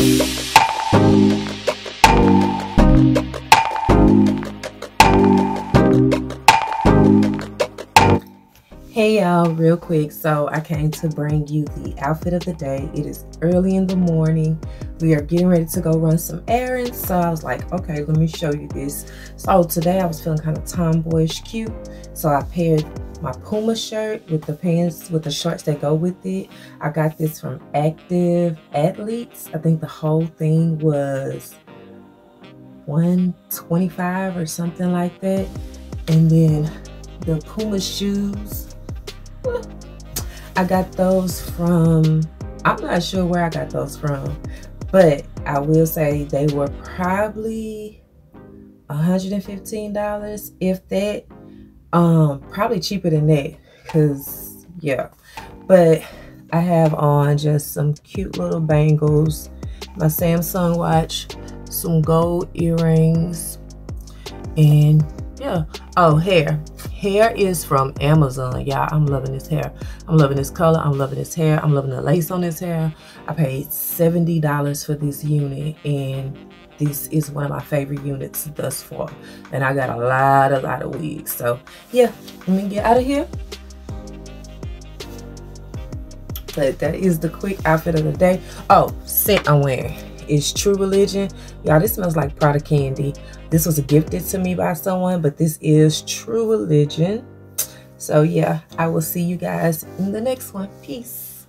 Hey y'all, real quick. So, I came to bring you the outfit of the day. It is early in the morning. We are getting ready to go run some errands. So, I was like, okay, let me show you this. So, today I was feeling kind of tomboyish cute. So, I paired my Puma shirt with the pants, with the shorts that go with it. I got this from Active Athletes. I think the whole thing was 125 or something like that. And then the Puma shoes I got those from, I'm not sure where I got those from, but I will say they were probably $115, if that. Um, probably cheaper than that, because, yeah. But I have on just some cute little bangles, my Samsung watch, some gold earrings, and yeah. Oh, hair hair is from Amazon. Y'all, I'm loving this hair. I'm loving this color. I'm loving this hair. I'm loving the lace on this hair. I paid $70 for this unit and this is one of my favorite units thus far. And I got a lot, a lot of wigs. So yeah, let me get out of here. But that is the quick outfit of the day. Oh, scent I'm wearing is True Religion. Y'all, this smells like Prada candy. This was gifted to me by someone, but this is True Religion. So yeah, I will see you guys in the next one. Peace.